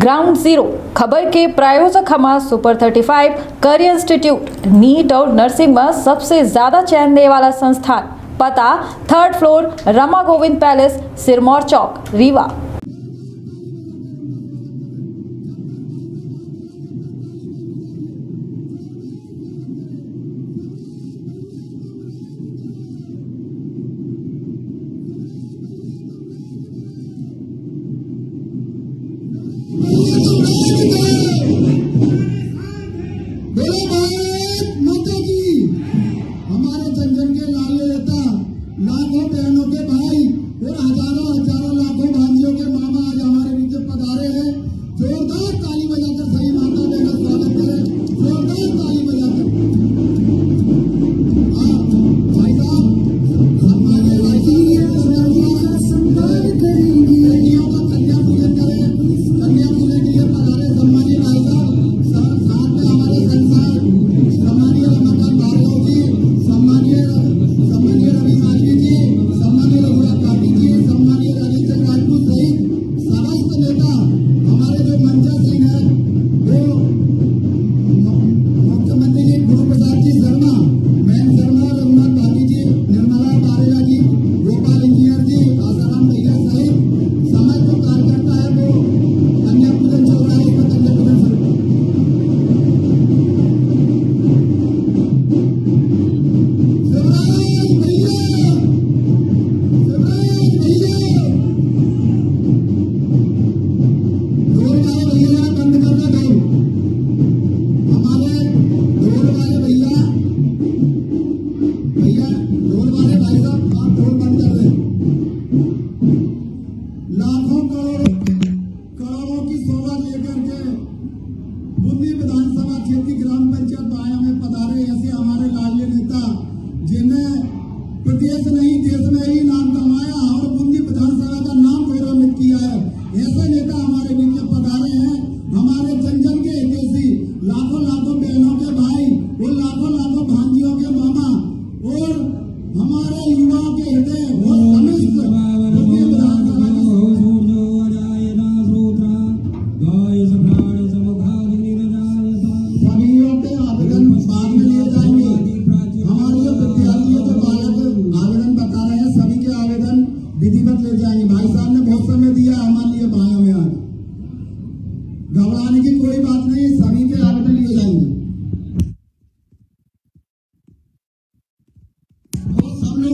Ground zero खबर के प्रायोजक सुपर 35 करियर इंस्टीट्यूट नीट और नर्सिंग में सबसे ज़्यादा चयन देने वाला संस्थान। पता third floor Rama Govind palace Sirmaur Chowk Rewa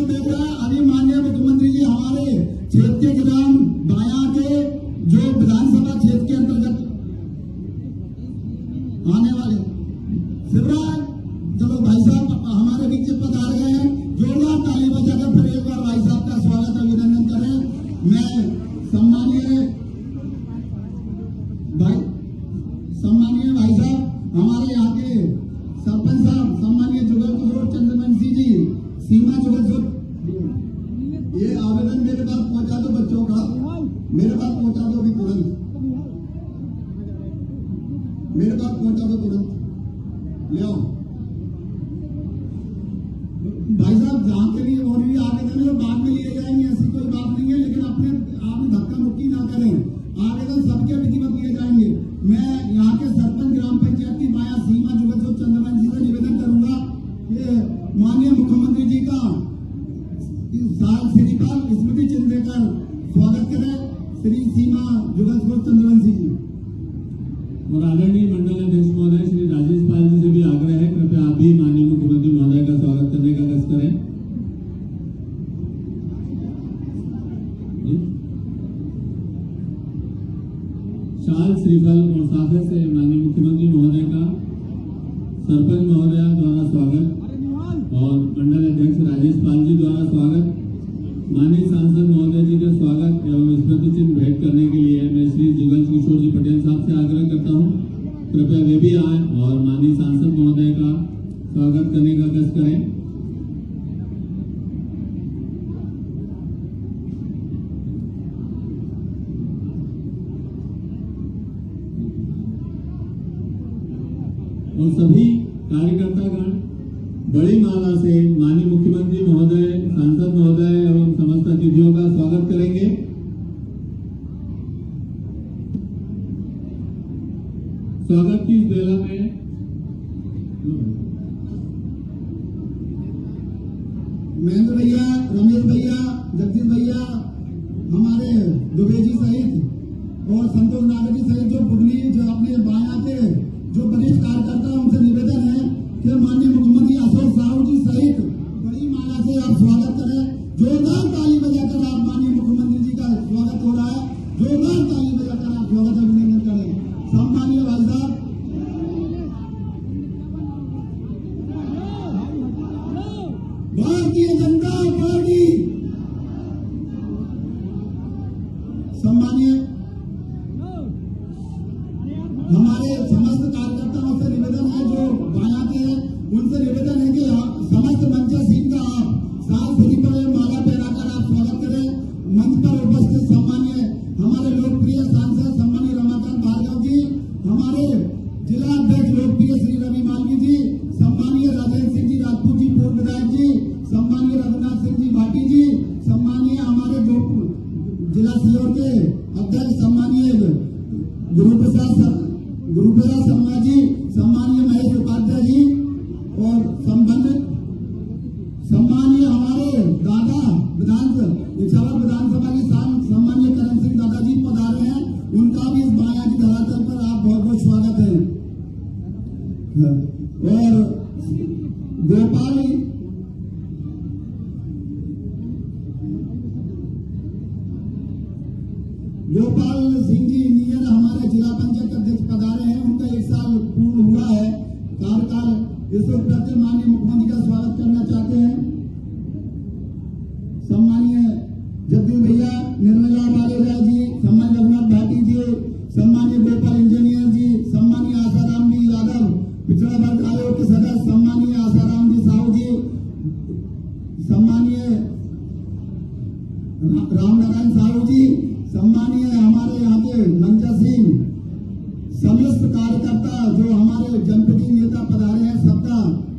Lord,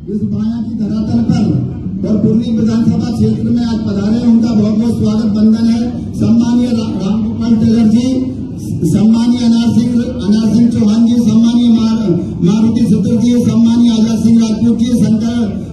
इस माया की धरातल पर और पूर्णी विधानसभा क्षेत्र में आज पधारे उनका बहुत बहुत स्वागत, बंधन है। सम्मानीय रामगोपाल टेलर जी सम्मानीय अनार सिंह अनार सिंह चौहान जी सम्मानीय मारुति सिद्धू जी सम्मानीय आज़ाद सिंह राजपूत जी, शंकर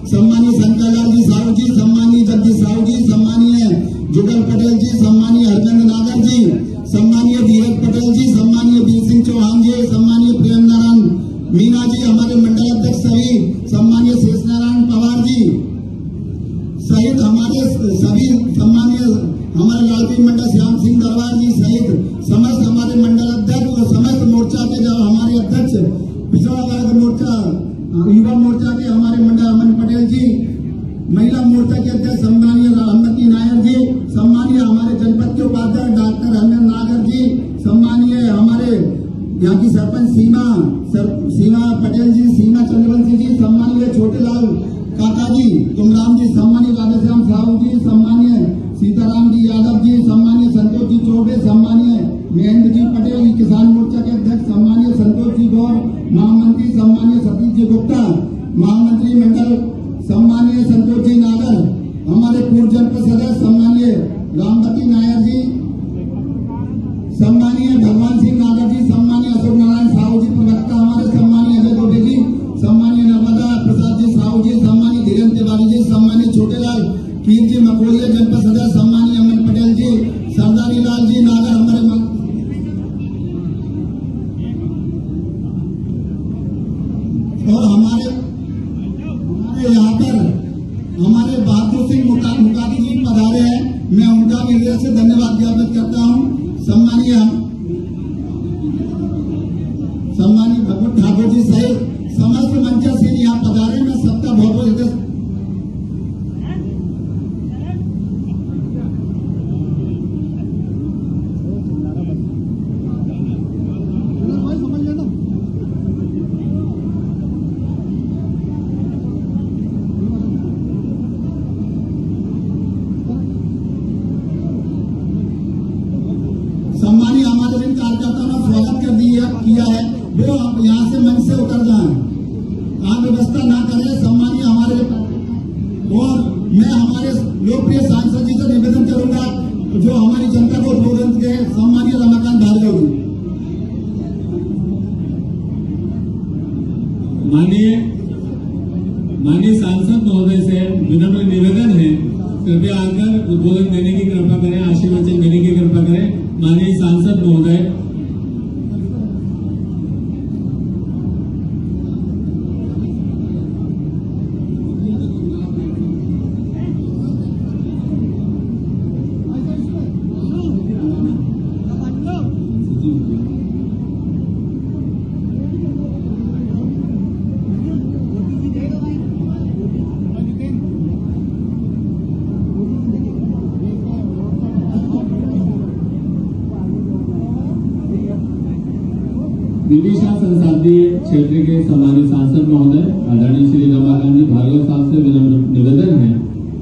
क्षेत्र के सम्मानित सांसद महोदय, आदरणीय श्री रमा गांधी, भार्गव साहब से विनम्र निवेदन है।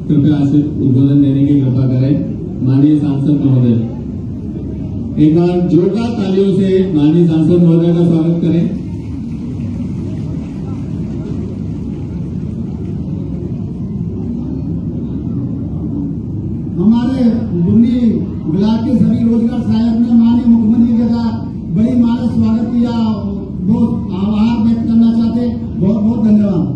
कृपया आश्रित उद्बोधन देने की कृपा करें, माननीय सांसद महोदय। एक बार जोरदार तालियों से माननीय सांसद महोदय का स्वागत करें हमारे बुन्नी ब्लॉक के सभी रोज़गार सहायक ने माननीय मुख्यमंत्री के साथ बड़ी माला स्वागत किया बहुत आभार व्यक्त करना चाहते बहुत बहुत धन्यवाद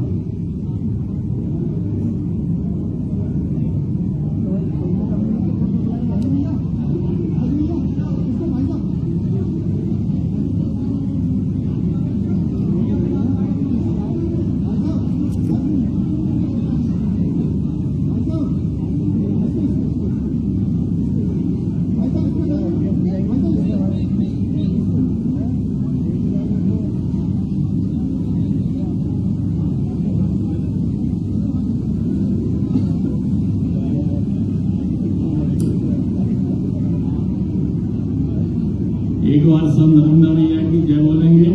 एक बार सब नर्मदा मैया की जय बोलेंगे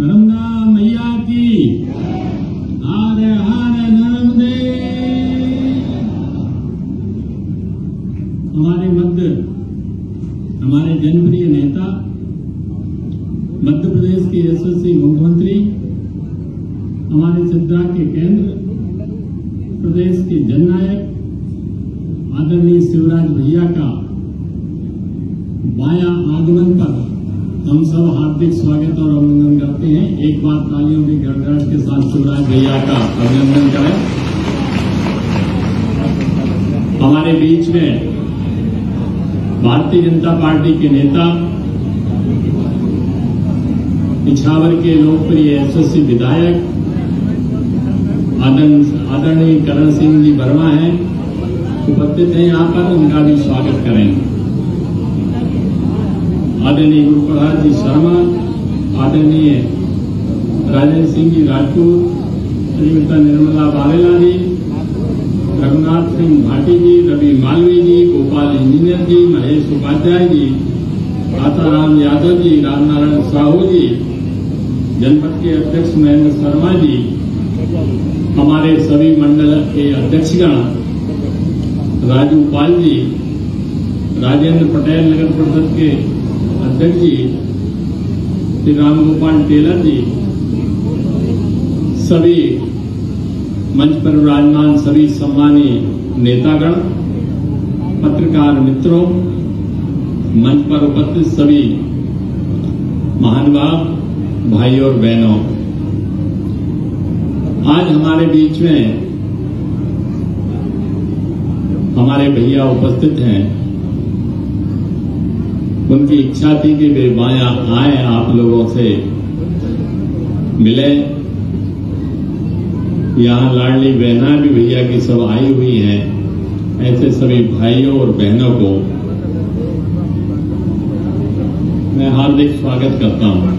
नर्मदा मैया की हारे हारे नर्मदे हमारे मध्य हमारे जनप्रिय नेता मध्य प्रदेश के यशस्वी मुख्यमंत्री हमारे सिद्धा के केंद्र प्रदेश के जननायक आदरणीय शिवराज भैया का माया आगमन पर हम सब हार्दिक स्वागत और अभिनंदन करते हैं एक बार तालियों की गड़गड़ाहट के साथ शिवराज भैया का अभिनंदन करें हमारे बीच में भारतीय जनता पार्टी के नेता पिछावर के लोकप्रिय यशस्वी विधायक आदरण- आदरणीय करण सिंह जी वर्मा हैं उपस्थित हैं यहाँ पर उनका भी स्वागत करेंगे आदरणीय गुरु प्रसाद जी शर्मा आदरणीय राजेंद्र सिंह जी राजपूत श्रीमती निर्मला बारेला जी रघुनाथ सिंह भाटी जी रवि मालवी जी गोपाल इंजीनियर जी महेश उपाध्याय जी आताराम यादव जी रामनारायण साहू जी जनपद के अध्यक्ष महेंद्र शर्मा जी, हमारे सभी मंडल के अध्यक्षगण, राजू पाल जी, राजेंद्र पटेल नगर परिषद के अध्यक्ष जी, श्री राम गोपाल टेलर जी, सभी मंच पर विराजमान सभी सम्मानीय नेतागण, पत्रकार मित्रों, मंच पर उपस्थित सभी महानुभाव भाई और बहनों, आज हमारे बीच में हमारे भैया उपस्थित हैं। उनकी इच्छा थी कि वे माया आए, आप लोगों से मिले। यहाँ लाडली बहना भी भैया की सब आई हुई हैं। ऐसे सभी भाइयों और बहनों को मैं हार्दिक स्वागत करता हूँ।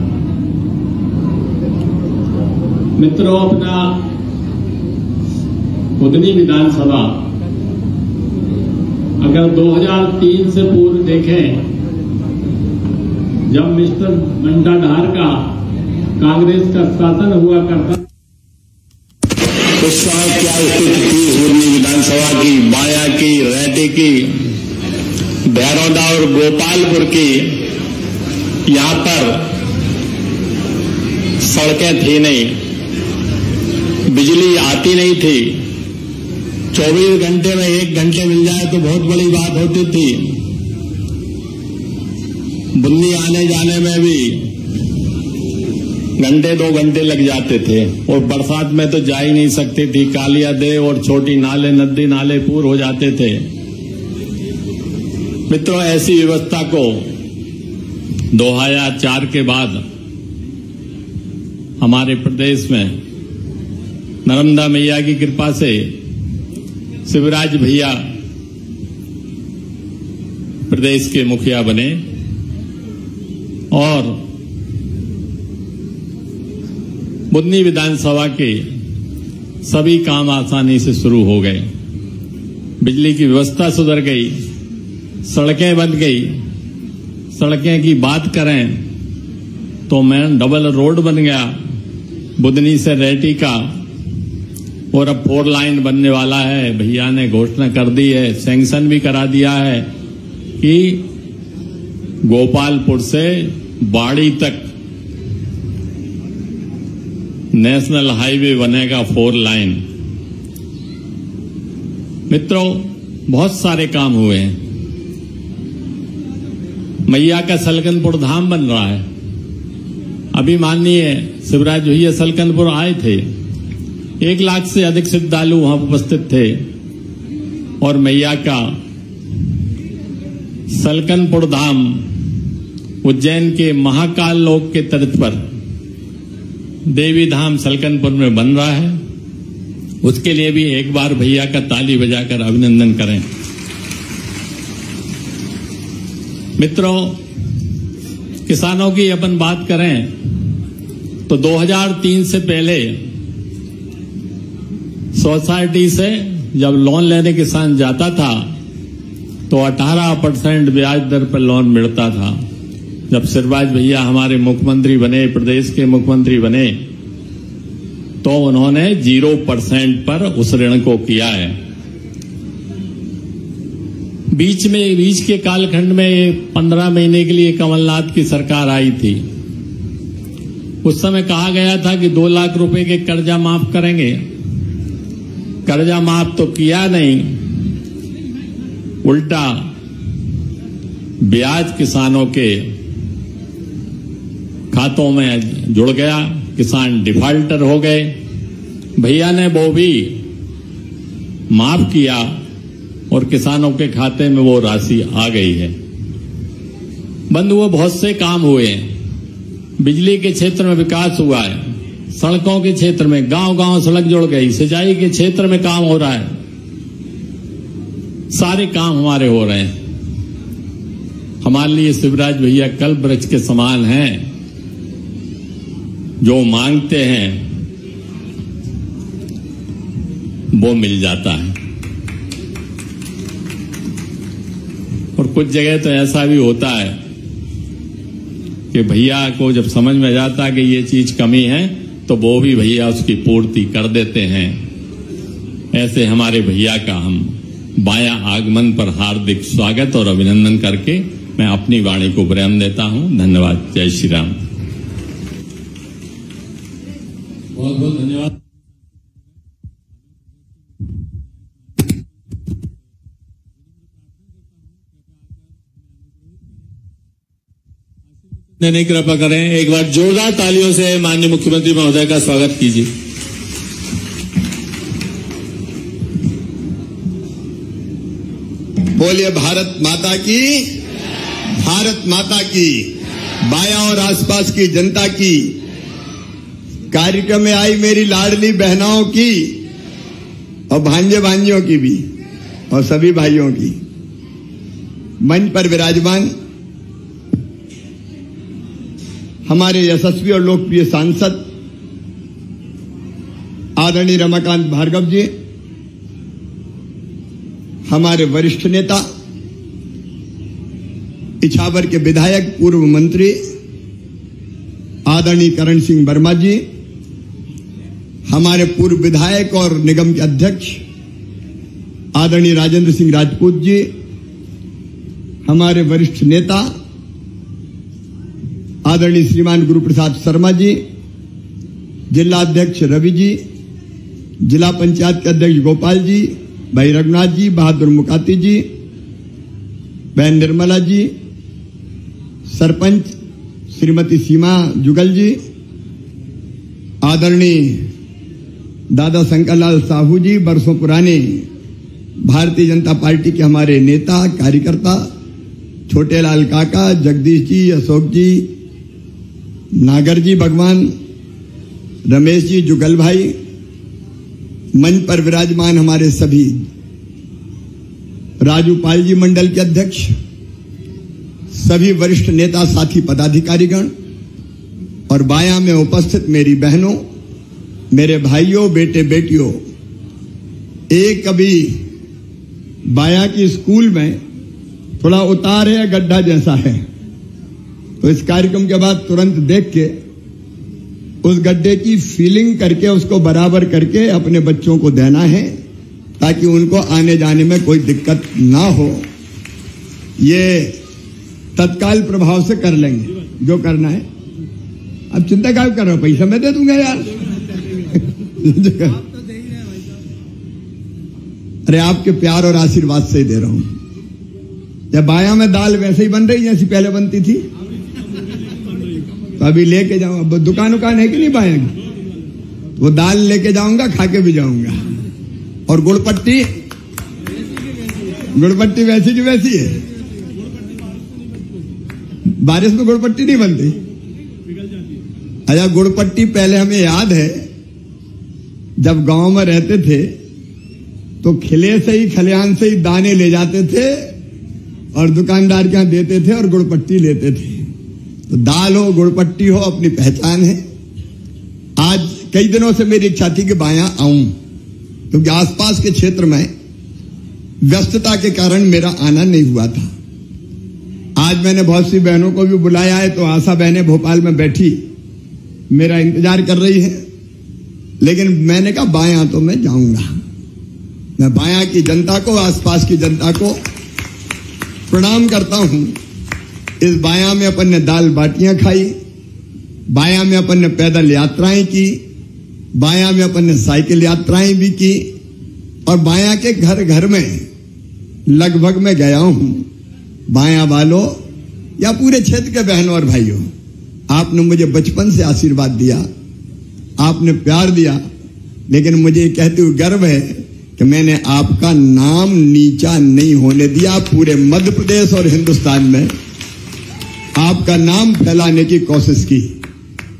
मित्रों, अपना उदनी विधानसभा अगर 2003 से पूर्व देखें, जब मिस्टर मंडाधार का कांग्रेस का शासन हुआ करता उस समय क्या स्थिति थी विधानसभा की, माया की रैटे की, भैरौदा और गोपालपुर की यहाँ पर सड़कें थी नहीं, बिजली आती नहीं थी। 24 घंटे में एक घंटे मिल जाए तो बहुत बड़ी बात होती थी। बुन्नी आने जाने में भी घंटे दो घंटे लग जाते थे और बरसात में तो जा ही नहीं सकती थी। कालिया दे और छोटी नाले, नदी नाले पूर हो जाते थे। मित्रों, ऐसी व्यवस्था को 2004 के बाद हमारे प्रदेश में नर्मदा मैया की कृपा से शिवराज भैया प्रदेश के मुखिया बने और बुन्नी विधानसभा के सभी काम आसानी से शुरू हो गए। बिजली की व्यवस्था सुधर गई, सड़कें बन गई सड़कें की बात करें तो मैं डबल रोड बन गया बुदनी से रेटी का। और अब फोर लाइन बनने वाला है। भैया ने घोषणा कर दी है सैंक्शन भी करा दिया है कि गोपालपुर से बाड़ी तक नेशनल हाईवे बनेगा फोर लाइन। मित्रों, बहुत सारे काम हुए हैं। मैया का सलकनपुर धाम बन रहा है। अभी माननीय शिवराज भैया सलकनपुर आए थे। एक लाख से अधिक श्रद्धालु वहाँ उपस्थित थे और मैया का सलकनपुर धाम उज्जैन के महाकाल लोक के तर्ज पर देवी धाम सलकनपुर में बन रहा है। उसके लिए भी एक बार भैया का ताली बजाकर अभिनंदन करें। मित्रों, किसानों की अपन बात करें तो 2003 से पहले सोसाइटी से जब लोन लेने किसान जाता था तो 18 परसेंट ब्याज दर पर लोन मिलता था। जब सिरबाज भैया हमारे मुख्यमंत्री बने, प्रदेश के मुख्यमंत्री बने तो उन्होंने ज़ीरो परसेंट पर उस ऋण को किया है। बीच में, बीच के कालखंड में पंद्रह महीने के लिए कमलनाथ की सरकार आई थी। उस समय कहा गया था कि दो लाख रुपए के कर्जा माफ़ करेंगे। कर्जा माफ़ तो किया नहीं, उल्टा ब्याज किसानों के खातों में जुड़ गया, किसान डिफाल्टर हो गए। भैया ने वो भी माफ़ किया। और किसानों के खाते में वो राशि आ गई है। हुए बहुत से काम हुए हैं। बिजली के क्षेत्र में विकास हुआ है। सड़कों के क्षेत्र में गाँव गाँव सड़क जुड़ गई। सिंचाई के क्षेत्र में काम हो रहा है। सारे काम हमारे हो रहे हैं। हमारे लिए शिवराज भैया कल वृक्ष के समान हैं। जो मांगते हैं, वो मिल जाता है। कुछ जगह तो ऐसा भी होता है कि भैया को जब समझ में जाता कि ये चीज़ कमी है तो वो भी भैया उसकी पूर्ति कर देते हैं। ऐसे हमारे भैया का हम बाया आगमन पर हार्दिक स्वागत और अभिनंदन करके मैं अपनी वाणी को विराम देता हूँ। धन्यवाद। जय श्री राम। बहुत बहुत धन्यवाद। की कृपा करें। एक बार जोरदार तालियों से माननीय मुख्यमंत्री महोदय का स्वागत कीजिए। बोलिए, भारत माता की, भारत माता की, बाया और आसपास की जनता की, कार्यक्रम में आई मेरी लाडली बहनाओं की, और भांजे भांजियों की भी, और सभी भाइयों की। मंच पर विराजमान हमारे यशस्वी और लोकप्रिय सांसद आदरणीय रमाकांत भार्गव जी, हमारे वरिष्ठ नेता, इछावर के विधायक, पूर्व मंत्री आदरणीय करण सिंह वर्मा जी, हमारे पूर्व विधायक और निगम के अध्यक्ष आदरणीय राजेंद्र सिंह राजपूत जी, हमारे वरिष्ठ नेता आदरणीय श्रीमान गुरु प्रसाद शर्मा जी, जिला अध्यक्ष रवि जी, जिला पंचायत के अध्यक्ष गोपाल जी, भाई रघुनाथ जी, बहादुर मुकाती जी, बहन निर्मला जी, सरपंच श्रीमती सीमा जुगल जी, आदरणीय दादा शंकरलाल साहू जी, बरसों पुराने भारतीय जनता पार्टी के हमारे नेता, कार्यकर्ता, छोटेलाल काका, जगदीश जी, अशोक जी नागर जी, भगवान रमेश जी, जुगल भाई, मंच पर विराजमान हमारे सभी। राजू पाल जी मंडल के अध्यक्ष, सभी वरिष्ठ नेता, साथी, पदाधिकारीगण, और बाया में उपस्थित मेरी बहनों, मेरे भाइयों, बेटे, बेटियों, एक अभी बाया की स्कूल में थोड़ा उतार है, गड्ढा जैसा है। तो इस कार्यक्रम के बाद तुरंत देख के उस गड्ढे की फीलिंग करके, उसको बराबर करके अपने बच्चों को देना है, ताकि उनको आने जाने में कोई दिक्कत ना हो। ये तत्काल प्रभाव से कर लेंगे। जो करना है। अब चिंता क्या कर रहे हो? पैसा मैं दे दूँगा यार। अरे आपके प्यार और आशीर्वाद से ही दे रहा हूँ। जब बाया में दाल वैसे ही बन रही जैसी पहले बनती थी। अभी लेके जाऊँ अब दुकान उकान है कि नहीं की वो दाल लेके जाऊँगा, खा के भी जाऊँगा। और गुड़पट्टी? गुड़पट्टी वैसी की वैसी है। बारिश में गुड़पट्टी नहीं बनती। अच्छा गुड़पट्टी पहले हमें याद है, जब गाँव में रहते थे तो खिले से ही खलियान से ही दाने ले जाते थे, और दुकानदार के यहाँ देते थे और गुड़पट्टी लेते थे। तो दाल हो गुड़पट्टी हो, अपनी पहचान है। आज कई दिनों से मेरी इच्छा थी कि बाया आऊँ, क्योंकि आसपास के क्षेत्र में व्यस्तता के कारण मेरा आना नहीं हुआ था। आज मैंने बहुत सी बहनों को भी बुलाया है तो आशा बहनें भोपाल में बैठी, मेरा इंतज़ार कर रही है। लेकिन मैंने कहा, बाया तो मैं जाऊँगा। मैं बाया की जनता को, आसपास की जनता को प्रणाम करता हूँ। इस बाया में अपन ने दाल बाटियाँ खाई, बाया में अपन ने पैदल यात्राएँ की, बाया में अपन ने साइकिल यात्राएँ भी की, और बाया के घर घर में लगभग मैं गया हूँ, बाया वालों या पूरे क्षेत्र के बहनों और भाइयों। आपने मुझे बचपन से आशीर्वाद दिया, आपने प्यार दिया, लेकिन मुझे कहते हुए गर्व है कि मैंने आपका नाम नीचा नहीं होने दिया पूरे मध्य प्रदेश और हिंदुस्तान में। आपका नाम फैलाने की कोशिश की।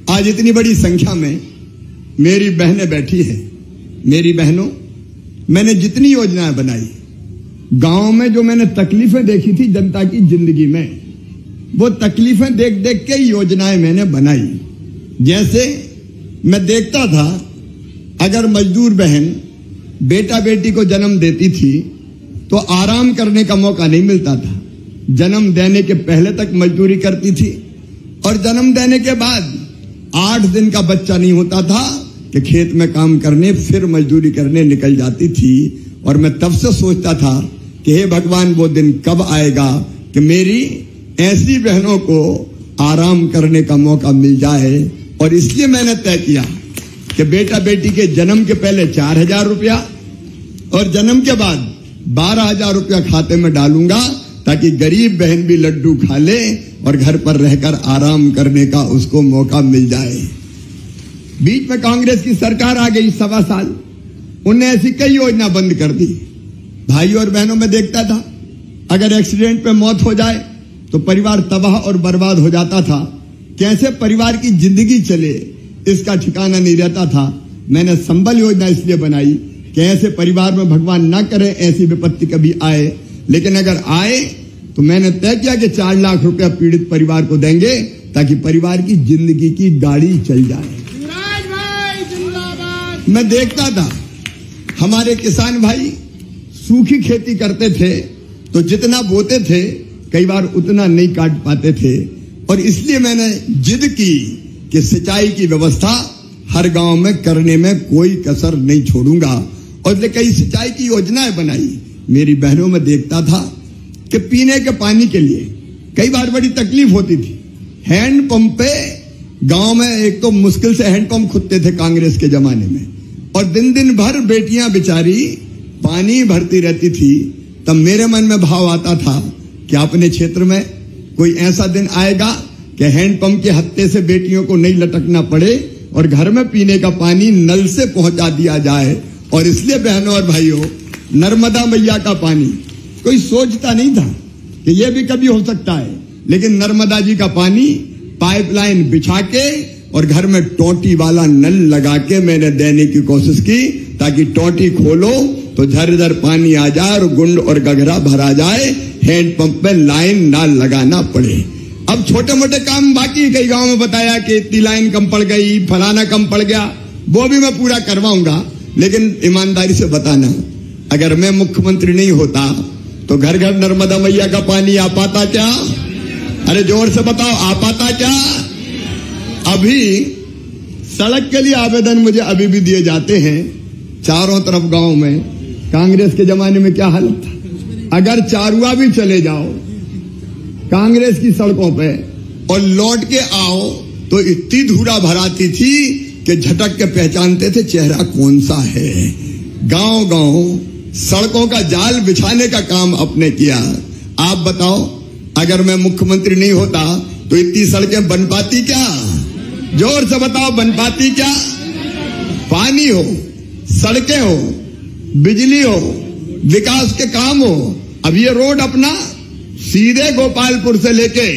आज इतनी बड़ी संख्या में मेरी बहनें बैठी है। मेरी बहनों, मैंने जितनी योजनाएँ बनाई, गाँव में जो मैंने तकलीफें देखी थी जनता की ज़िंदगी में, वो तकलीफें देख देख के योजनाएँ मैंने बनाई। जैसे मैं देखता था, अगर मजदूर बहन बेटा बेटी को जन्म देती थी तो आराम करने का मौका नहीं मिलता था। जन्म देने के पहले तक मजदूरी करती थी और जन्म देने के बाद आठ दिन का बच्चा नहीं होता था कि खेत में काम करने, फिर मजदूरी करने निकल जाती थी। और मैं तब से सोचता था कि हे भगवान, वो दिन कब आएगा कि मेरी ऐसी बहनों को आराम करने का मौका मिल जाए। और इसलिए मैंने तय किया कि बेटा बेटी के जन्म के पहले चार हज़ार रुपया और जन्म के बाद बारह हज़ार रुपया खाते में डालूँगा ताकि गरीब बहन भी लड्डू खा ले और घर पर रहकर आराम करने का उसको मौका मिल जाए। बीच में कांग्रेस की सरकार आ गई सवा साल। उनने ऐसी कई योजना बंद कर दी। भाई और बहनों में देखता था, अगर एक्सीडेंट पे मौत हो जाए तो परिवार तबाह और बर्बाद हो जाता था। कैसे परिवार की ज़िंदगी चले, इसका ठिकाना नहीं रहता था। मैंने संबल योजना इसलिए बनाई कि ऐसे परिवार में भगवान ना करे, ऐसी विपत्ति कभी आए लेकिन अगर आए तो मैंने तय किया कि चार लाख रुपया पीड़ित परिवार को देंगे ताकि परिवार की ज़िंदगी की गाड़ी चल जाए। मैं देखता था हमारे किसान भाई सूखी खेती करते थे तो जितना बोते थे कई बार उतना नहीं काट पाते थे। और इसलिए मैंने जिद की कि सिंचाई की व्यवस्था हर गाँव में करने में कोई कसर नहीं छोड़ूँगा। और कई सिंचाई की योजनाएँ बनाई मेरी बहनों, में देखता था कि पीने के पानी के लिए कई बार बड़ी तकलीफ़ होती थी। हैंड पंप पे गाँव में एक तो मुश्किल से हैंड पंप खुदते थे कांग्रेस के जमाने में। और दिन दिन भर बेटियाँ बेचारी पानी भरती रहती थी। तब मेरे मन में भाव आता था कि अपने क्षेत्र में कोई ऐसा दिन आएगा कि हैंडपंप के हत्ते से बेटियों को नहीं लटकना पड़े और घर में पीने का पानी नल से पहुँचा दिया जाए। और इसलिए बहनों और भाइयों नर्मदा मैया का पानी। कोई सोचता नहीं था कि यह भी कभी हो सकता है। लेकिन नर्मदा जी का पानी पाइपलाइन बिछा के और घर में टोटी वाला नल लगा के मैंने देने की कोशिश की ताकि टोटी खोलो तो झरझर पानी आ जाए और गुंड और गगरा भरा जाए हैंडपंप पे लाइन ना लगाना पड़े। अब छोटे मोटे काम बाकी कई गाँव में बताया कि इतनी लाइन कम पड़ गई, फलाना कम पड़ गया, वो भी मैं पूरा करवाऊँगा, लेकिन ईमानदारी से बताना। अगर मैं मुख्यमंत्री नहीं होता तो घर घर नर्मदा मैया का पानी आ पाता क्या? अरे ज़ोर से बताओ, आ पाता क्या? अभी सड़क के लिए आवेदन मुझे अभी भी दिए जाते हैं, चारों तरफ़ गाँव में। कांग्रेस के जमाने में क्या हालत था? अगर चारुआ भी चले जाओ, कांग्रेस की सड़कों पे, और लौट के आओ तो इतनी धूरा भराती थी कि झटक के पहचानते थे चेहरा कौन सा है। गाँव गाँव सड़कों का जाल बिछाने का काम अपने किया। आप बताओ, अगर मैं मुख्यमंत्री नहीं होता तो इतनी सड़कें बन पाती क्या? ज़ोर से बताओ, बन पाती क्या? पानी हो, सड़कें हो, बिजली हो, विकास के काम हो, अब ये रोड अपना सीधे गोपालपुर से लेके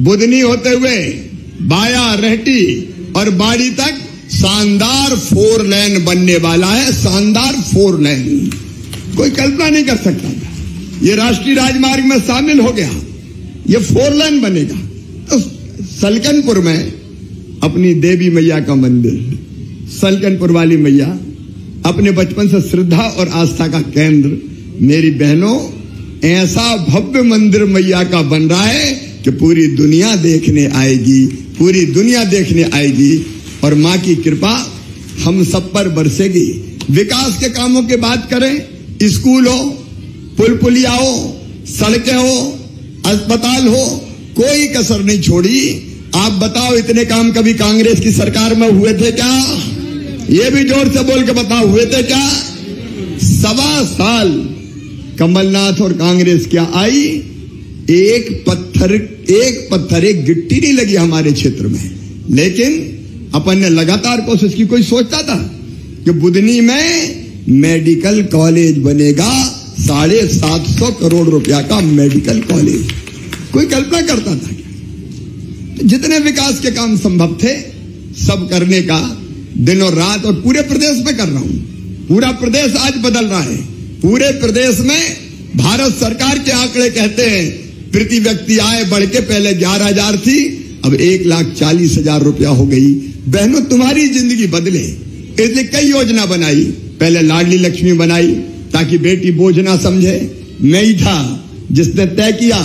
बुधनी होते हुए बाया, रहटी और बाड़ी तक शानदार फोर लेन बनने वाला है, शानदार फोर लेन। कोई कल्पना नहीं कर सकता। था ये राष्ट्रीय राजमार्ग में शामिल हो गया। ये फोर लाइन बनेगा। तो सलकनपुर में अपनी देवी मैया का मंदिर सलकनपुर वाली मैया अपने बचपन से श्रद्धा और आस्था का केंद्र। मेरी बहनों, ऐसा भव्य मंदिर मैया का बन रहा है कि पूरी दुनिया देखने आएगी, पूरी दुनिया देखने आएगी और माँ की कृपा हम सब पर बरसेगी। विकास के कामों की बात करें स्कूल हो पुल पुलिया हो, सड़कें हो, अस्पताल हो, कोई कसर नहीं छोड़ी। आप बताओ, इतने काम कभी कांग्रेस की सरकार में हुए थे क्या? ये भी ज़ोर से बोल के बताओ, हुए थे क्या? सवा साल कमलनाथ और कांग्रेस क्या आई? एक पत्थर एक पत्थर, एक गिट्टी नहीं लगी हमारे क्षेत्र में। लेकिन अपन ने लगातार कोशिश की, कोई सोचता था कि बुधनी में मेडिकल कॉलेज बनेगा, साढ़े सात सौ करोड़ रुपया का मेडिकल कॉलेज। कोई कल्पना करता था? क्या जितने विकास के काम संभव थे, सब करने का दिन और रात और पूरे प्रदेश में कर रहा हूँ। पूरा प्रदेश आज बदल रहा है। पूरे प्रदेश में भारत सरकार के आंकड़े कहते हैं, प्रति व्यक्ति आय बढ़ के पहले ग्यारह हज़ार थी, अब एक लाख चालीस हज़ार रुपया हो गई। बहनों, तुम्हारी ज़िंदगी बदले। इसलिए कई योजना बनाई। पहले लाडली लक्ष्मी बनाई ताकि बेटी बोझ ना समझे। मैं ही था जिसने तय किया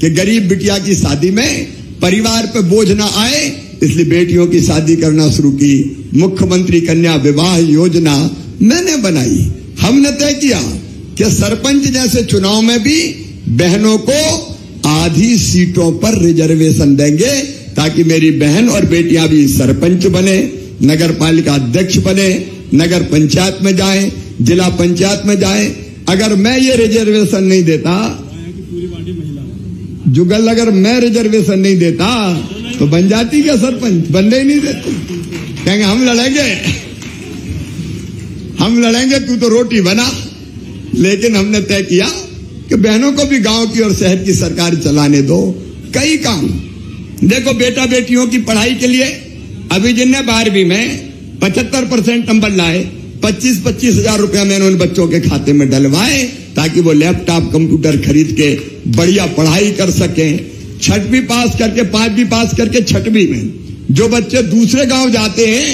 कि गरीब बिटिया की शादी में परिवार पे बोझ ना आए, इसलिए बेटियों की शादी करना शुरू की। मुख्यमंत्री कन्या विवाह योजना मैंने बनाई। हमने तय किया कि सरपंच जैसे चुनाव में भी बहनों को आधी सीटों पर रिजर्वेशन देंगे ताकि मेरी बहन और बेटियाँ भी सरपंच बने नगर पालिका अध्यक्ष बने नगर पंचायत में जाएँ, जिला पंचायत में जाएँ। अगर मैं ये रिजर्वेशन नहीं देता, जुगल अगर मैं रिजर्वेशन नहीं देता तो बन जाती क्या सरपंच? बनने ही नहीं देते। कहेंगे, हम लड़ेंगे। हम लड़ेंगे, तू तो रोटी बना। लेकिन हमने तय किया कि बहनों को भी गाँव की और शहर की सरकार चलाने दो। कई काम। देखो बेटा बेटियों की पढ़ाई के लिए, अभी जिनने बारहवीं में पचहत्तर परसेंट नंबर लाए। पच्चीस पच्चीस हज़ार रुपया मैंने उन बच्चों के खाते में डलवाए ताकि वो लैपटॉप, कंप्यूटर खरीद के बढ़िया पढ़ाई कर सकें। छठवीं पास करके पांचवी पास करके छठवीं में। जो बच्चे दूसरे गाँव जाते हैं,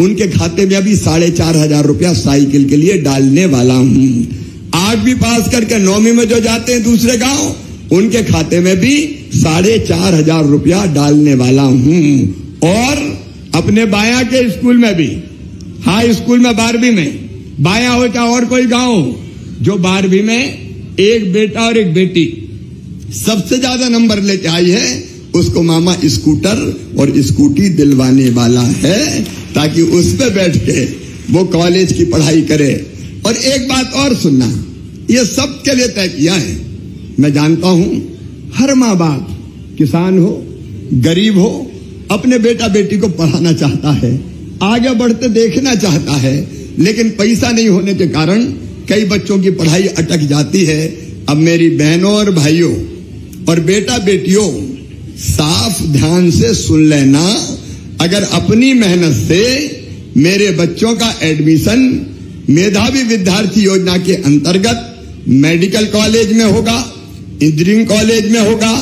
उनके खाते में अभी साढ़े चार हज़ार रुपया साइकिल के लिए डालने वाला हूँ। आठवीं पास करके नौवीं में जो जाते हैं दूसरे गाँव, उनके खाते में भी साढ़े चार हज़ार रुपया डालने वाला हूँ। और अपने बाया के स्कूल में भी हाई स्कूल में बारहवीं में, बाया हो चाहे और कोई गाँव जो बारहवीं में एक बेटा और एक बेटी सबसे ज़्यादा नंबर लेके आई है, उसको मामा स्कूटर और स्कूटी दिलवाने वाला है, ताकि उस पर बैठ के वो कॉलेज की पढ़ाई करे। और एक बात और सुनना, ये सबके लिए तय किया है। मैं जानता हूँ, हर माँ बाप किसान हो, गरीब हो अपने बेटा बेटी को पढ़ाना चाहता है, आगे बढ़ते देखना चाहता है, लेकिन पैसा नहीं होने के कारण कई बच्चों की पढ़ाई अटक जाती है। अब मेरी बहनों और भाइयों और बेटा बेटियों, साफ़ ध्यान से सुन लेना, अगर अपनी मेहनत से मेरे बच्चों का एडमिशन मेधावी विद्यार्थी योजना के अंतर्गत मेडिकल कॉलेज में होगा, इंजीनियरिंग कॉलेज में होगा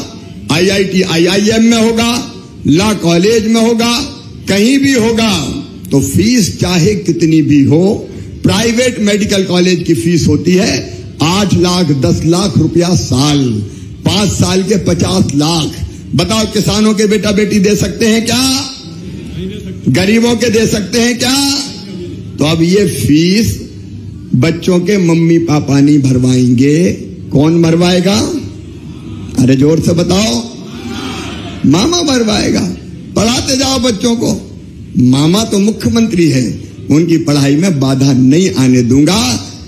आईआईटी आईआईएम में होगा लॉ कॉलेज में होगा, कहीं भी होगा तो फ़ीस चाहे कितनी भी हो, प्राइवेट मेडिकल कॉलेज की फ़ीस होती है आठ लाख, दस लाख रुपया साल। पाँच साल के पचास लाख। बताओ, किसानों के बेटा बेटी दे सकते हैं क्या? गरीबों के दे सकते हैं क्या? तो अब ये फ़ीस बच्चों के मम्मी पापा नहीं भरवाएँगे। कौन भरवाएगा? अरे ज़ोर से बताओ। मामा भरवाएगा पढ़ाते जाओ बच्चों को। मामा तो मुख्यमंत्री है। उनकी पढ़ाई में बाधा नहीं आने दूँगा।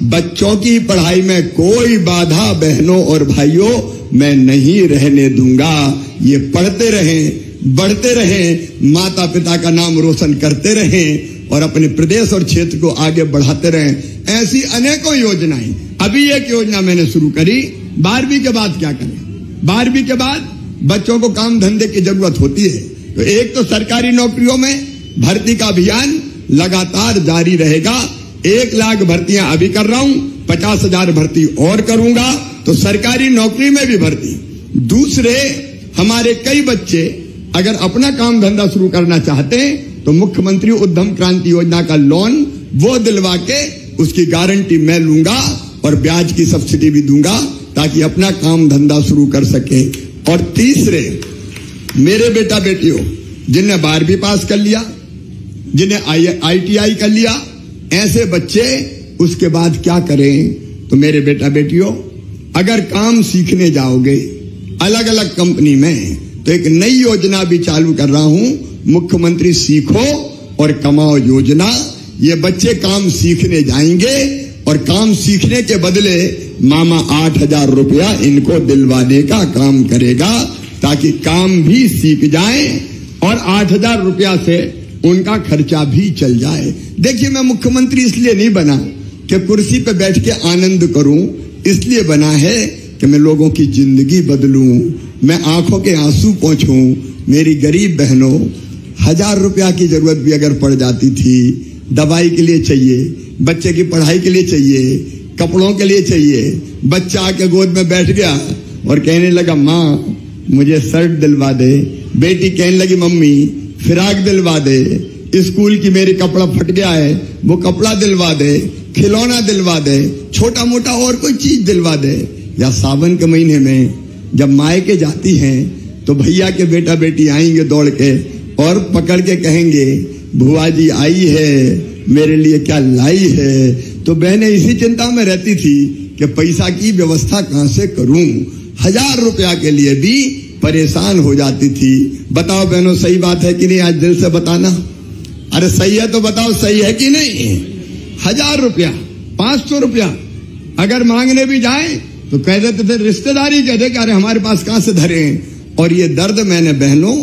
बच्चों की पढ़ाई में कोई बाधा, बहनों और भाइयों, मैं नहीं रहने दूँगा। ये पढ़ते रहें, बढ़ते रहें माता पिता का नाम रोशन करते रहें और अपने प्रदेश और क्षेत्र को आगे बढ़ाते रहें। ऐसी अनेकों योजनाएँ। अभी एक योजना मैंने शुरू करी। बारहवीं के बाद क्या करें? बारहवीं के बाद बच्चों को काम धंधे की ज़रूरत होती है। तो एक तो सरकारी नौकरियों में भर्ती का अभियान लगातार जारी रहेगा। एक लाख भर्तियाँ अभी कर रहा हूँ, पचास हज़ार भर्ती और करूँगा तो सरकारी नौकरी में भी भर्ती। दूसरे, हमारे कई बच्चे अगर अपना काम धंधा शुरू करना चाहते हैं तो मुख्यमंत्री उद्यम क्रांति योजना का लोन वो दिलवा के उसकी गारंटी मैं लूँगा और ब्याज की सब्सिडी भी दूँगा ताकि अपना काम धंधा शुरू कर सके। और तीसरे, मेरे बेटा बेटियों, जिनने बारहवीं पास कर लिया जिन्हें आईटीआई कर लिया, ऐसे बच्चे, उसके बाद क्या करें? तो मेरे बेटा बेटियों, अगर काम सीखने जाओगे अलग अलग कंपनी में तो एक नई योजना भी चालू कर रहा हूँ, मुख्यमंत्री सीखो और कमाओ योजना। ये बच्चे काम सीखने जाएँगे और काम सीखने के बदले मामा आठ हज़ार रुपया इनको दिलवाने का काम करेगा ताकि काम भी सीख जाए और आठ हज़ार रुपया से उनका खर्चा भी चल जाए। देखिए, मैं मुख्यमंत्री इसलिए नहीं बना कि कुर्सी पे बैठ के आनंद करूँ, इसलिए बना है कि मैं लोगों की ज़िंदगी बदलूं, मैं आँखों के आँसू पहुंचूं मेरी गरीब बहनों, हज़ार रुपया की ज़रूरत भी अगर पड़ जाती थी, दवाई के लिए चाहिए, बच्चे की पढ़ाई के लिए चाहिए कपड़ों के लिए चाहिए। बच्चा आके गोद में बैठ गया और कहने लगा, माँ, मुझे शर्ट दिलवा दे। बेटी कहने लगी, मम्मी, फिराक दिलवा दे। स्कूल की मेरी कपड़ा फट गया है, वो कपड़ा दिलवा दे, खिलौना दिलवा दे छोटा मोटा और कोई चीज़ दिलवा दे। या सावन के महीने में जब माए के जाती हैं तो भैया के बेटा बेटी आएँगे दौड़ के और पकड़ के कहेंगे भुआ जी आई है, मेरे लिए क्या लाई है? तो बहनें इसी चिंता में रहती थी कि पैसा की व्यवस्था कहाँ से करूँ? हज़ार रुपया के लिए भी परेशान हो जाती थी। बताओ बहनों, सही बात है कि नहीं आज दिल से बताना? अरे सही है तो बताओ, सही है कि नहीं? हज़ार रुपया, पाँच सौ रुपया, अगर मांगने भी जाए तो कह देते थे रिश्तेदारी कह दे अरे हमारे पास कहाँ से धरे और ये दर्द मैंने बहनों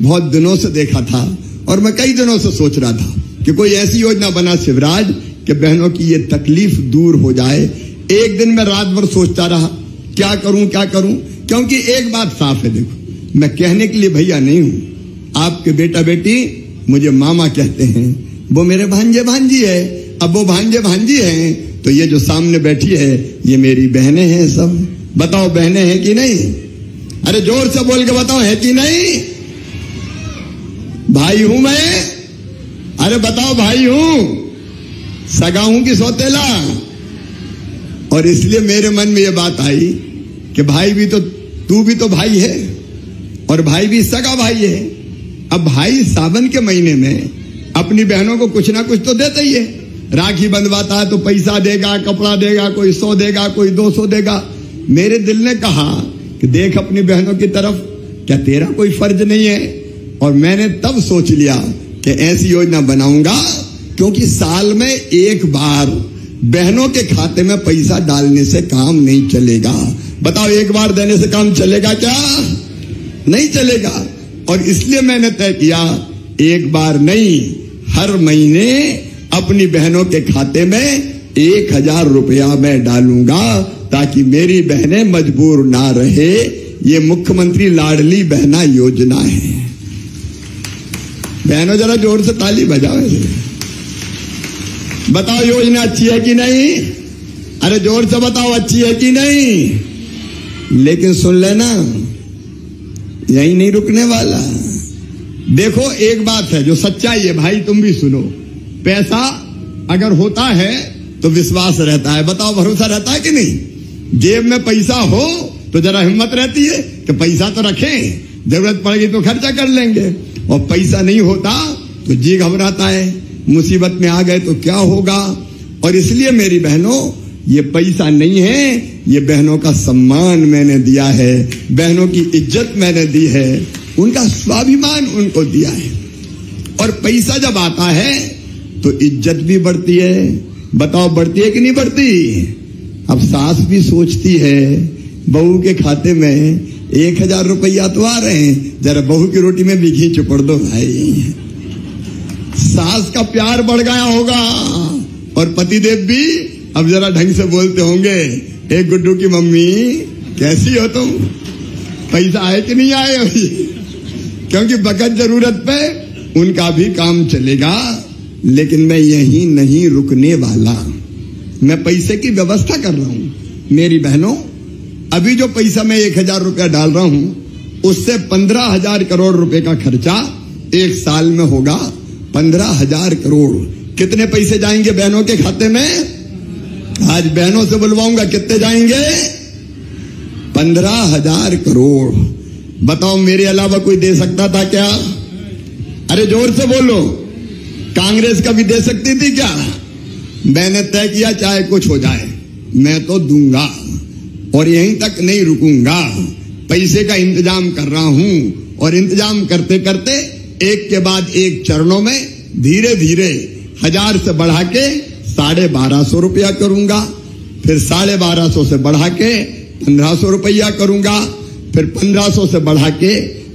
बहुत दिनों से देखा था और मैं कई दिनों से सोच रहा था कि कोई ऐसी योजना बना शिवराज कि बहनों की ये तकलीफ़ दूर हो जाए। एक दिन में रात भर सोचता रहा, क्या करूँ क्या करूँ? क्योंकि एक बात साफ़ है, देखो, मैं कहने के लिए भैया नहीं हूँ। आपके बेटा बेटी मुझे मामा कहते हैं। वो मेरे भांजे भांजी है। अब वो भांजे भांजी है तो ये जो सामने बैठी है, ये मेरी बहनें हैं सब। बताओ, बहने हैं कि नहीं? अरे ज़ोर से बोल के बताओ, है कि नहीं? भाई हूँ मैं? अरे बताओ, भाई हूँ। सगा हूँ कि सौतेला। और इसलिए मेरे मन में यह बात आई कि भाई भी तो तू भी तो भाई है और भाई भी सगा भाई है। अब भाई सावन के महीने में अपनी बहनों को कुछ ना कुछ तो देता ही है। राखी बंधवाता है तो पैसा देगा, कपड़ा देगा, कोई सौ देगा, कोई दो सौ देगा। मेरे दिल ने कहा कि देख अपनी बहनों की तरफ़, क्या तेरा कोई फ़र्ज़ नहीं है? और मैंने तब सोच लिया कि ऐसी योजना बनाऊँगा क्योंकि साल में एक बार बहनों के खाते में पैसा डालने से काम नहीं चलेगा। बताओ, एक बार देने से काम चलेगा क्या? नहीं चलेगा। और इसलिए मैंने तय किया, एक बार नहीं, हर महीने अपनी बहनों के खाते में एक हज़ार रुपया मैं डालूँगा ताकि मेरी बहनें मजबूर ना रहे। ये मुख्यमंत्री लाडली बहना योजना है। बहनों जरा ज़ोर से ताली बजाओ बताओ योजना अच्छी है कि नहीं? अरे ज़ोर से बताओ, अच्छी है कि नहीं? लेकिन सुन लेना, यही नहीं रुकने वाला। देखो, एक बात है जो सच्चाई है, भाई तुम भी सुनो। पैसा अगर होता है तो विश्वास रहता है। बताओ, भरोसा रहता है कि नहीं? जेब में पैसा हो तो जरा हिम्मत रहती है कि पैसा तो रखें। ज़रूरत पड़ेगी तो खर्चा कर लेंगे। और पैसा नहीं होता तो जी घबराता है। मुसीबत में आ गए तो क्या होगा? और इसलिए मेरी बहनों, ये पैसा नहीं है, ये बहनों का सम्मान मैंने दिया है, बहनों की इज़्ज़त मैंने दी है, उनका स्वाभिमान उनको दिया है। और पैसा जब आता है तो इज़्ज़त भी बढ़ती है। बताओ, बढ़ती है कि नहीं बढ़ती? अब सास भी सोचती है, बहू के खाते में एक हज़ार रुपया तो आ रहे हैं, जरा बहू की रोटी में भी घी चुपड़ दो भाई। सास का प्यार बढ़ गया होगा। और पतिदेव भी अब जरा ढंग से बोलते होंगे एक गुड्डू की मम्मी, कैसी हो तुम? पैसा आए कि नहीं आए अभी? क्योंकि बकत ज़रूरत पे उनका भी काम चलेगा, लेकिन मैं यही नहीं रुकने वाला। मैं पैसे की व्यवस्था कर रहा हूँ। मेरी बहनों, अभी जो पैसा मैं एक हज़ार रुपया डाल रहा हूँ, उससे पंद्रह हज़ार करोड़ रुपए का खर्चा एक साल में होगा। पंद्रह हज़ार करोड़। कितने पैसे जाएँगे बहनों के खाते में? आज बहनों से बुलवाऊँगा, कितने जाएँगे? पंद्रह हज़ार करोड़। बताओ, मेरे अलावा कोई दे सकता था क्या? अरे, ज़ोर से बोलो। कांग्रेस का भी दे सकती थी क्या? मैंने तय किया, चाहे कुछ हो जाए। मैं तो दूँगा और यहीं तक नहीं रुकूँगा। पैसे का इंतज़ाम कर रहा हूँ और इंतज़ाम करते करते एक के बाद एक चरणों में धीरे धीरे हज़ार से बढ़ा के साढ़े बारह सौ रुपया करूँगा, फिर साढ़े बारह सौ से बढ़ा के पंद्रह सौ रुपया करूँगा, फिर पंद्रह सौ से बढ़ा के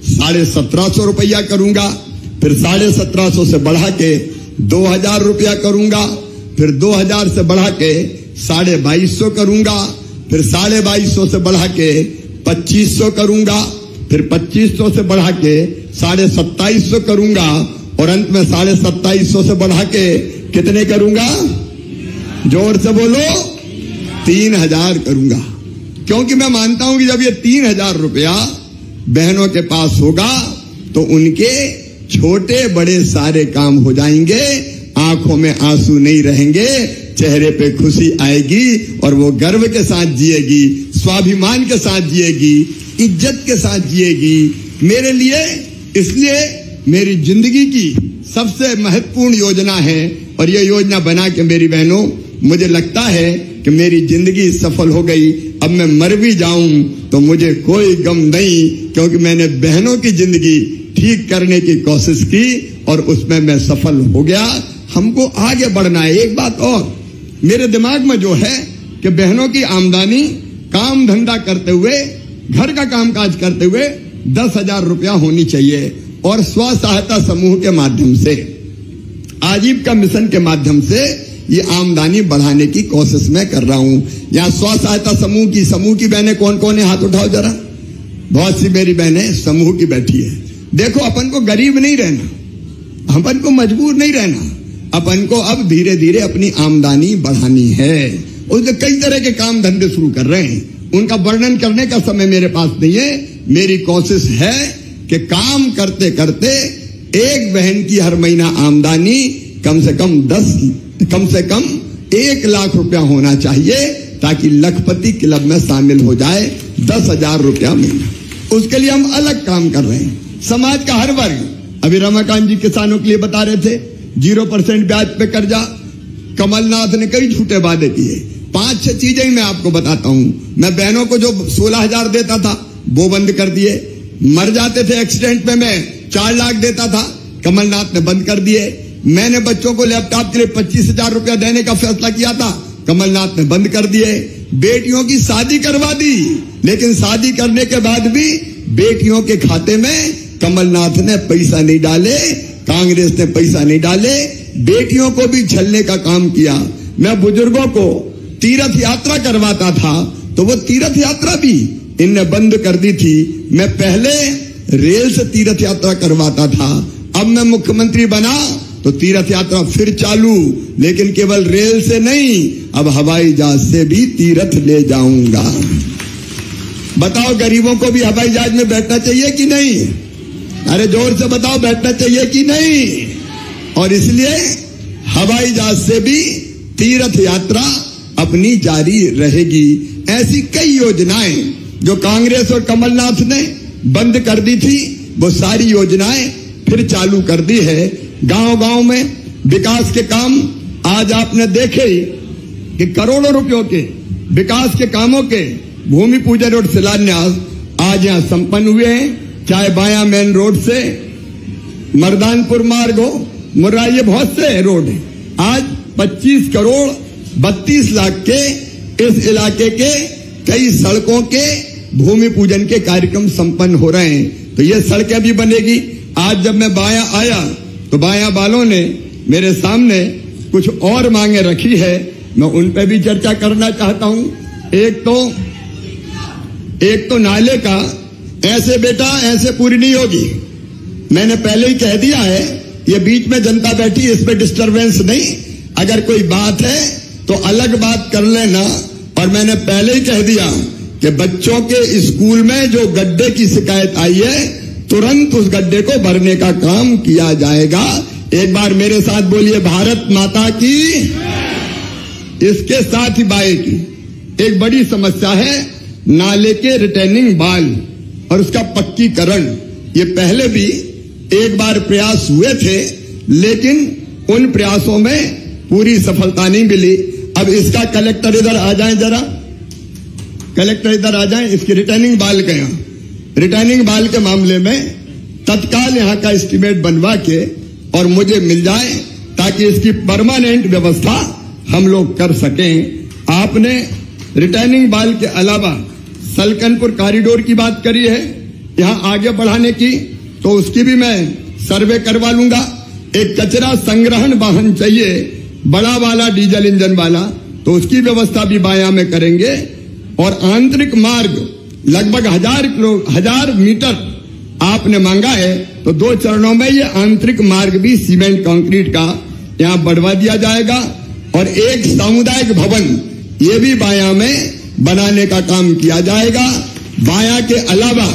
साढ़े सत्रह सौ रुपया करूँगा, फिर साढ़े सत्रह सौ से बढ़ा के दो हज़ार रुपया करूँगा, फिर दो हज़ार से बढ़ा के साढ़े बाईस सौ करूँगा, फिर साढ़े बाईस सौ से बढ़ा के पच्चीस सौ करूँगा, फिर पच्चीस सौ से बढ़ा के साढ़े सत्ताईस सौ करूँगा और अंत में साढ़े सत्ताईस सौ से बढ़ा के कितने करूँगा? ज़ोर से बोलो, तीन हज़ार करूँगा। क्योंकि मैं मानता हूँ कि जब ये तीन हज़ार रुपया बहनों के पास होगा तो उनके छोटे बड़े सारे काम हो जाएँगे, आँखों में आँसू नहीं रहेंगे, चेहरे पे खुशी आएगी और वो गर्व के साथ जिएगी, स्वाभिमान के साथ जिएगी, इज़्ज़त के साथ जिएगी। मेरे लिए इसलिए मेरी ज़िंदगी की सबसे महत्वपूर्ण योजना है और ये योजना बना के मेरी बहनों, मुझे लगता है कि मेरी ज़िंदगी सफल हो गई। अब मैं मर भी जाऊँ तो मुझे कोई गम नहीं, क्योंकि मैंने बहनों की ज़िंदगी ठीक करने की कोशिश की और उसमें मैं सफल हो गया। हमको आगे बढ़ना है। एक बात और, मेरे दिमाग में जो है कि बहनों की आमदनी काम धंधा करते हुए, घर का कामकाज करते हुए दस हज़ार रुपया होनी चाहिए और स्व सहायता समूह के माध्यम से आजीविका मिशन के माध्यम से ये आमदनी बढ़ाने की कोशिश मैं कर रहा हूँ। यहाँ स्व सहायता समूह की समूह की बहनें कौन कौन है? हाथ उठाओ जरा। बहुत सी मेरी बहनें समूह की बैठी है। देखो, अपन को गरीब नहीं रहना। अपन को मजबूर नहीं रहना। अपन को अब धीरे धीरे अपनी आमदनी बढ़ानी है। उसके कई तरह के काम धंधे शुरू कर रहे हैं। उनका वर्णन करने का समय मेरे पास नहीं है। मेरी कोशिश है कि काम करते करते एक बहन की हर महीना आमदनी कम से कम दस, कम से कम एक लाख रुपया होना चाहिए ताकि लखपति क्लब में शामिल हो जाए दस हज़ार रुपया महीना। उसके लिए हम अलग काम कर रहे हैं। समाज का हर वर्ग। अभी रमाकांत जी किसानों के लिए बता रहे थे, ज़ीरो परसेंट ब्याज पे कर्जा। कमलनाथ ने कई झूठे वादे किए। पाँच, छह चीज़ें मैं आपको बताता हूँ। मैं बहनों को जो सोलह हज़ार देता था वो बंद कर दिए। मर जाते थे एक्सीडेंट में मैं चार लाख देता था। कमलनाथ ने बंद कर दिए। मैंने बच्चों को लैपटॉप के लिए पच्चीस हज़ार रुपया देने का फैसला किया था। कमलनाथ ने बंद कर दिए। बेटियों की शादी करवा दी। लेकिन शादी करने के बाद भी बेटियों के खाते में कमलनाथ ने पैसा नहीं डाले, कांग्रेस ने पैसा नहीं डाले। बेटियों को भी छलने का काम किया। मैं बुज़ुर्गों को तीर्थ यात्रा करवाता था तो वो तीर्थ यात्रा भी इनने बंद कर दी थी। मैं पहले रेल से तीर्थ यात्रा करवाता था। अब मैं मुख्यमंत्री बना तो तीर्थ यात्रा फिर चालू। लेकिन केवल रेल से नहीं, अब हवाई जहाज़ से भी तीर्थ ले जाऊँगा। बताओ, गरीबों को भी हवाई जहाज़ में बैठना चाहिए कि नहीं? अरे, ज़ोर से बताओ, बैठना चाहिए कि नहीं? और इसलिए हवाई जहाज़ से भी तीर्थ यात्रा अपनी जारी रहेगी। ऐसी कई योजनाएँ जो कांग्रेस और कमलनाथ ने बंद कर दी थी, वो सारी योजनाएँ फिर चालू कर दी है। गाँव गाँव में विकास के काम आज आपने देखे कि करोड़ों रुपयों के विकास के कामों के भूमि पूजन और शिलान्यास आज यहाँ संपन्न हुए हैं। चाहे बाया मेन रोड से मर्दानपुर मार्ग हो मुर्रा ये बहुत से रोड है। आज 25 करोड़ 32 लाख के इस इलाके के कई सड़कों के भूमि पूजन के कार्यक्रम संपन्न हो रहे हैं। तो ये सड़कें भी बनेगी। आज जब मैं बाया आया तो बाया वालों ने मेरे सामने कुछ और मांगे रखी है। मैं उन पर भी चर्चा करना चाहता हूँ। एक तो एक तो नाले का, ऐसे बेटा, ऐसे पूरी नहीं होगी। मैंने पहले ही कह दिया है, ये बीच में जनता बैठी, इस पे डिस्टरबेंस नहीं। अगर कोई बात है तो अलग बात कर लेना। और मैंने पहले ही कह दिया कि बच्चों के स्कूल में जो गड्ढे की शिकायत आई है, तुरंत उस गड्ढे को भरने का काम किया जाएगा। एक बार मेरे साथ बोलिए, भारत माता की इसके साथ ही बाए की। एक बड़ी समस्या है, नाले के रिटर्निंग बाल और उसका पक्कीकरण। ये पहले भी एक बार प्रयास हुए थे, लेकिन उन प्रयासों में पूरी सफलता नहीं मिली। अब इसका कलेक्टर इधर आ जाए जरा। कलेक्टर इधर आ जाए, इसकी रिटर्निंग बाल के यहाँ। रिटर्निंग बाल के मामले में तत्काल यहाँ का एस्टीमेट बनवा के और मुझे मिल जाए, ताकि इसकी परमानेंट व्यवस्था हम लोग कर सकें। आपने रिटर्निंग बाल के अलावा सलकनपुर कॉरिडोर की बात करी है, यहाँ आगे बढ़ाने की तो उसकी भी मैं सर्वे करवा लूँगा। एक कचरा संग्रहण वाहन चाहिए, बड़ा वाला डीजल इंजन वाला तो उसकी व्यवस्था भी बाया में करेंगे। और आंतरिक मार्ग लगभग हज़ार किलो हज़ार मीटर आपने मांगा है तो दो चरणों में ये आंतरिक मार्ग भी सीमेंट कंक्रीट का यहाँ बढ़वा दिया जाएगा। और एक सामुदायिक भवन, ये भी बाया में बनाने का काम किया जाएगा। बाया के अलावा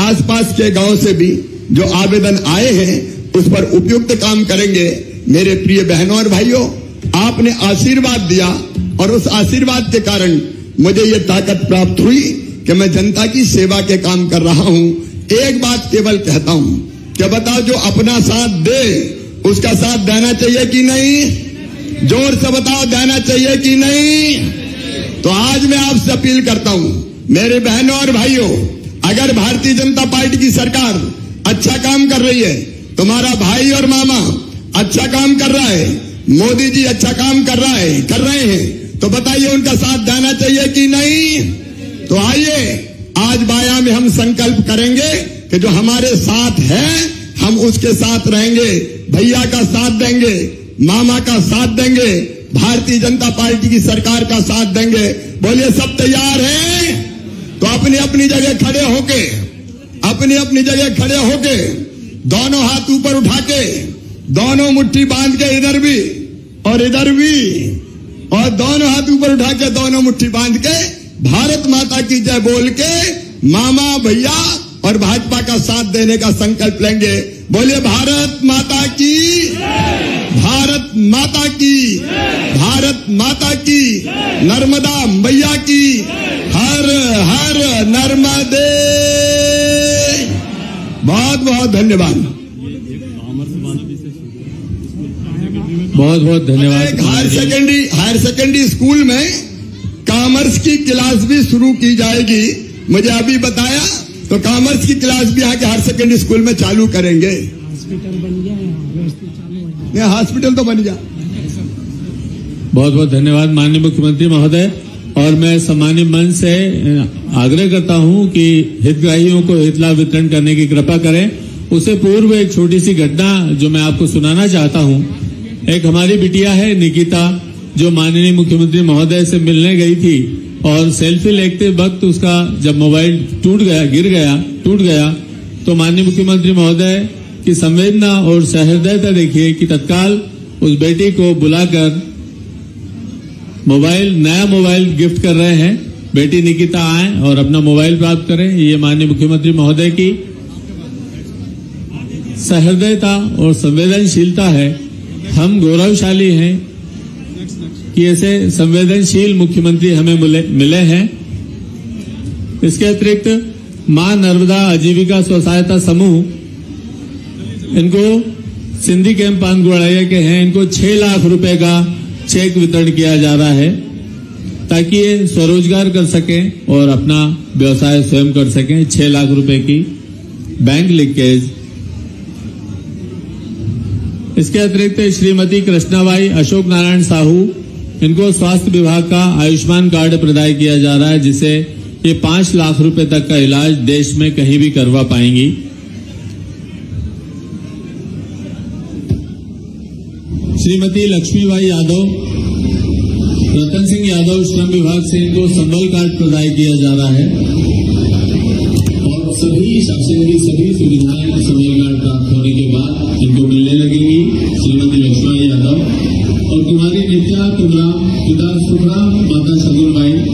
आसपास के गाँव से भी जो आवेदन आए हैं, उस पर उपयुक्त काम करेंगे। मेरे प्रिय बहनों और भाइयों, आपने आशीर्वाद दिया और उस आशीर्वाद के कारण मुझे ये ताकत प्राप्त हुई कि मैं जनता की सेवा के काम कर रहा हूँ। एक बात केवल कहता हूँ कि बताओ जो अपना साथ दे, उसका साथ देना चाहिए कि नहीं? ज़ोर से बताओ, देना चाहिए कि नहीं? तो आज मैं आपसे अपील करता हूँ, मेरे बहनों और भाइयों, अगर भारतीय जनता पार्टी की सरकार अच्छा काम कर रही है, तुम्हारा भाई और मामा अच्छा काम कर रहा है, मोदी जी अच्छा काम कर रहा है, कर रहे हैं तो बताइए उनका साथ देना चाहिए कि नहीं? तो आइए, आज बाया में हम संकल्प करेंगे कि जो हमारे साथ है, हम उसके साथ रहेंगे। भैया का साथ देंगे, मामा का साथ देंगे, भारतीय जनता पार्टी की सरकार का साथ देंगे। बोलिए, सब तैयार हैं? तो अपनी अपनी जगह खड़े होके, अपनी अपनी जगह खड़े होके, दोनों हाथ ऊपर उठा के दोनों मुट्ठी बाँध के इधर भी और इधर भी। और दोनों हाथ ऊपर उठा के दोनों मुट्ठी बाँध के, भारत माता की जय बोल के, मामा, भैया और भाजपा का साथ देने का संकल्प लेंगे। बोलिए, भारत माता की, भारत माता की, भारत माता की, नर्मदा मैया की, हर हर नर्मदे। बहुत बहुत धन्यवाद। बहुत बहुत धन्यवाद higher secondary higher secondary school में कॉमर्स की क्लास भी शुरू की जाएगी मुझे अभी बताया तो कॉमर्स की क्लास भी यहाँ के हायर सेकेंडरी स्कूल में चालू करेंगे। हॉस्पिटल बन नहीं हॉस्पिटल तो बन गया बहुत बहुत धन्यवाद माननीय मुख्यमंत्री महोदय और मैं सम्मानित मंच से आग्रह करता हूँ कि हितग्राहियों को हित लाभ वितरण करने की कृपा करें। उससे पूर्व एक छोटी सी घटना जो मैं आपको सुनाना चाहता हूँ एक हमारी बिटिया है, निकिता, जो माननीय मुख्यमंत्री महोदय से मिलने गई थी और सेल्फी लेते वक्त उसका जब मोबाइल टूट गया, गिर गया, टूट गया तो माननीय मुख्यमंत्री महोदय की संवेदना और सहृदयता देखिए कि तत्काल उस बेटी को बुलाकर मोबाइल, नया मोबाइल गिफ्ट कर रहे हैं। बेटी निकिता आए और अपना मोबाइल प्राप्त करें, ये माननीय मुख्यमंत्री महोदय की सहृदयता और संवेदनशीलता है। हम गौरवशाली हैं कि ऐसे संवेदनशील मुख्यमंत्री हमें मिले, हैं। इसके अतिरिक्त माँ नर्मदा आजीविका स्व सहायता समूह इनको सिंधी कैंप पानगुड़ाया के हैं इनको छह लाख रुपए का चेक वितरण किया जा रहा है ताकि ये स्वरोजगार कर सकें और अपना व्यवसाय स्वयं कर सकें छह लाख रुपए की बैंक लिंकेज इसके अतिरिक्त श्रीमती कृष्णाबाई अशोक नारायण साहू, इनको स्वास्थ्य विभाग का आयुष्मान कार्ड प्रदाय किया जा रहा है, जिसे ये पाँच लाख रुपए तक का इलाज देश में कहीं भी करवा पाएँगी। श्रीमती लक्ष्मीबाई यादव, रतन सिंह यादव, श्रम विभाग से इनको संबल कार्ड प्रदाय किया जा रहा है। सभी शासन की सभी सुविधाएँ समय कार्ड प्राप्त होने के बाद इनको मिलने लगेंगी, श्रीमती लक्ष्मण यादव। और कुमारी नित्या तुमराम पिता, सुखराम, माता शगुन